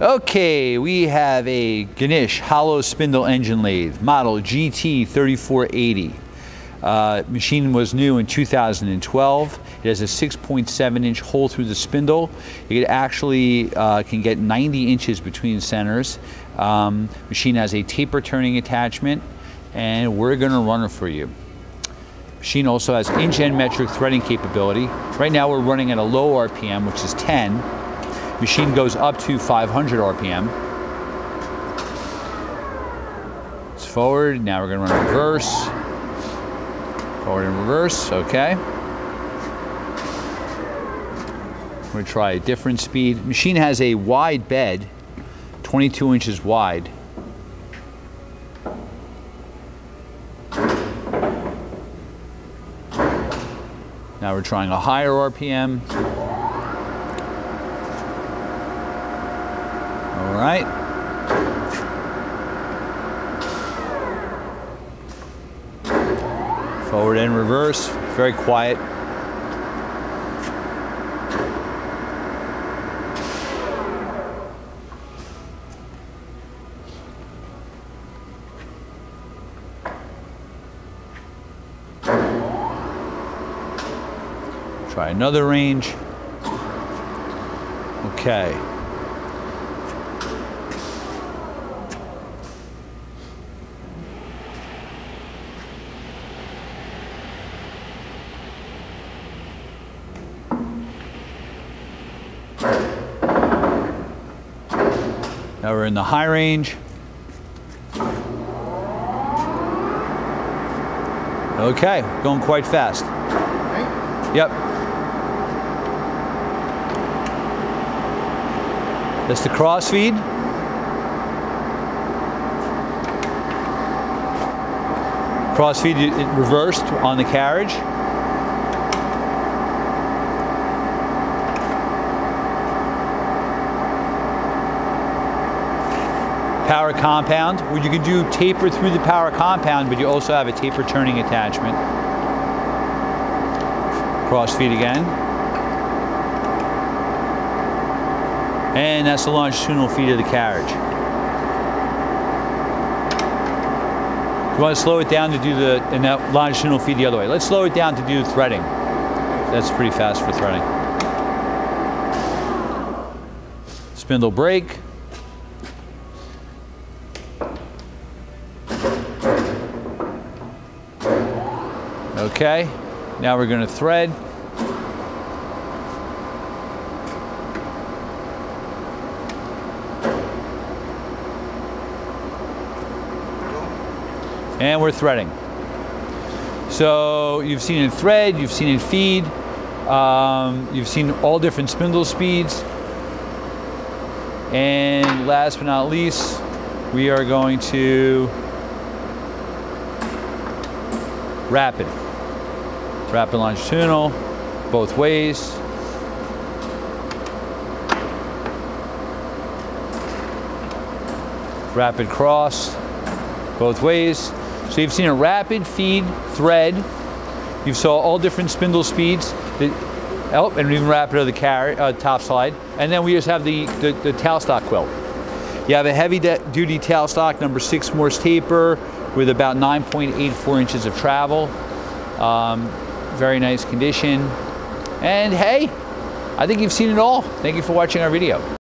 Okay, we have a Ganesh hollow spindle engine lathe, model GT3480. Uh, machine was new in 2012. It has a 6.7 inch hole through the spindle. It actually uh, can get 90 inches between centers. Um, machine has a taper turning attachment and we're going to run it for you. Machine also has inch and metric threading capability. Right now we're running at a low RPM, which is 10. Machine goes up to 500 RPM. It's forward, now we're gonna run reverse. Forward and reverse, okay. We're gonna try a different speed. Machine has a wide bed, 22 inches wide. Now we're trying a higher RPM. All right. Forward and reverse, very quiet. Try another range. Okay. Now we're in the high range. Okay, going quite fast. Yep. That's the cross feed. Cross feed reversed on the carriage. Power compound, where you can do taper through the power compound, but you also have a taper turning attachment. Cross feed again. And that's the longitudinal feed of the carriage. You want to slow it down to do the, and that longitudinal feed the other way. Let's slow it down to do threading. That's pretty fast for threading. Spindle brake. Okay, now we're going to thread. And we're threading. So you've seen it thread, you've seen it feed, um, you've seen all different spindle speeds. And last but not least, we are going to rapid. Rapid longitudinal, both ways. Rapid cross, both ways. So you've seen a rapid feed thread. You've saw all different spindle speeds. oh, and even rapid of the carry, uh, top slide. And then we just have the, the, the tailstock quill. You have a heavy duty tailstock, number six Morse taper with about 9.84 inches of travel. Um, very nice condition. And hey, I think you've seen it all. Thank you for watching our video.